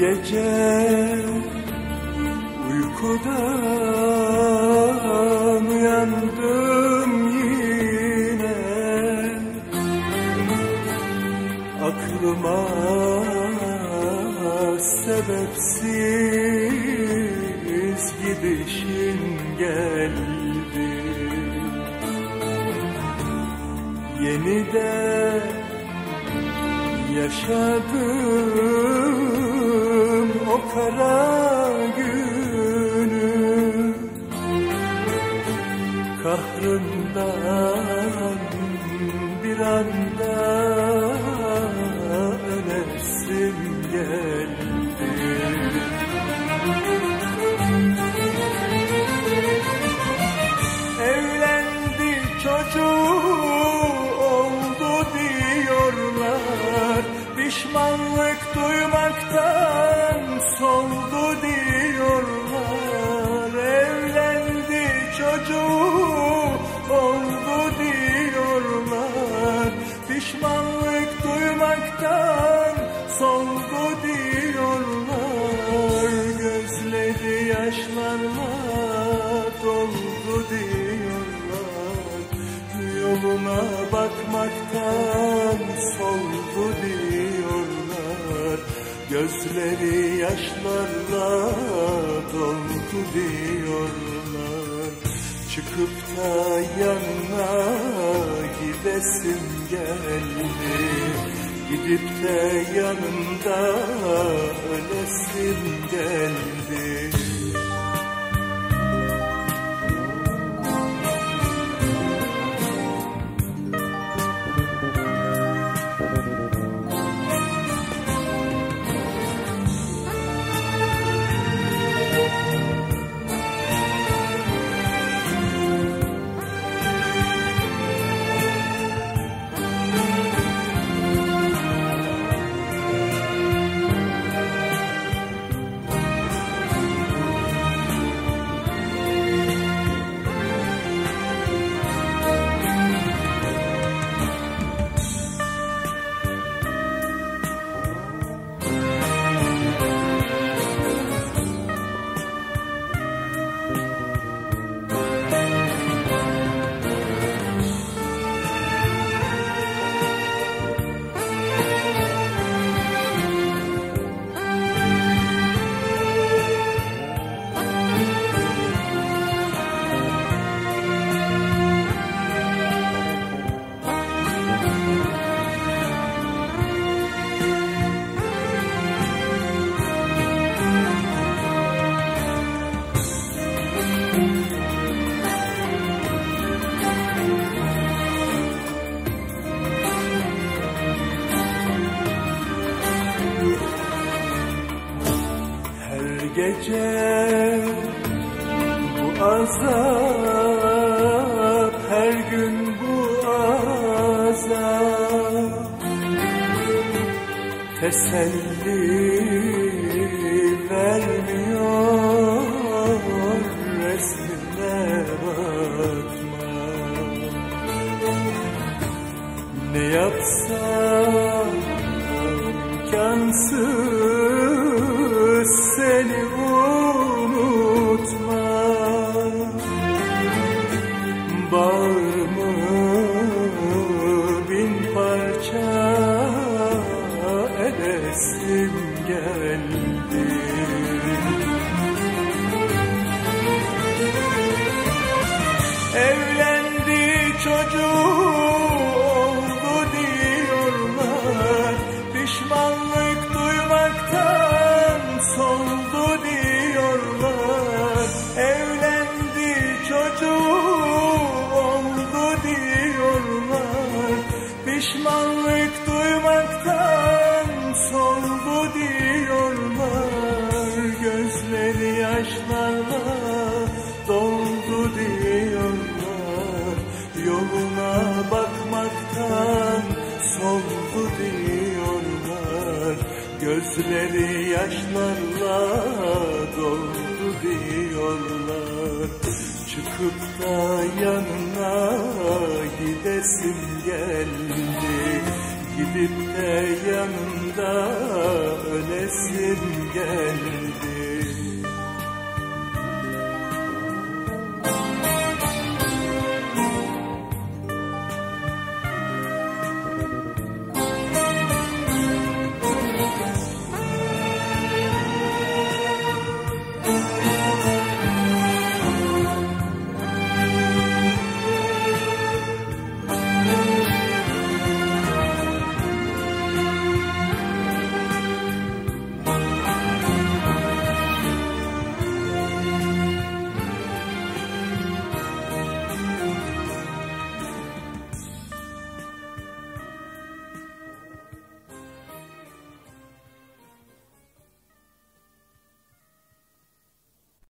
gece uykudan uyandım yine. Aklıma sebepsiz gidişin geldi. Yeniden yaşadım kara Yoluna bakmaktan soldu diyorlar. Gözleri yaşlarla doldu diyorlar. Çıkıp da yanına gidesim geldi. Gidip de yanında ölesim geldi Gece bu azap Her gün bu azap. Teselli edesim geldi. Evlendi çocuğu oldu diyorlar Pişmanlık duymaktan soldu diyorlar Evlendi çocuğu oldu diyorlar Pişmanlık duymaktan Gözleri yaşlarla doldu diyorlar. Çıkıp da yanına gidesim geldi. Gidip de yanında ölesim gelmesin